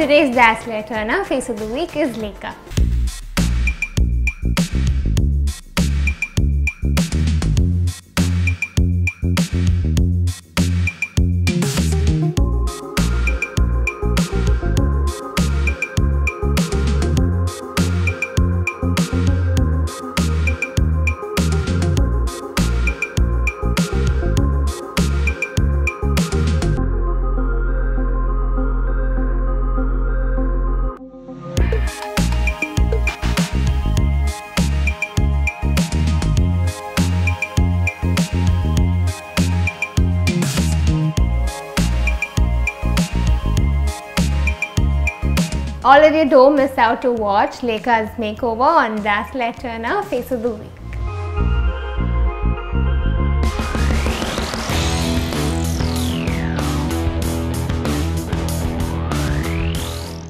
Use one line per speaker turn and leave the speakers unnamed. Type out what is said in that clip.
Today's Dazzler Turner Face of the Week is Lekha. All of you don't miss out to watch Lekha's makeover on Dazzler Turner uh, Face of the Week.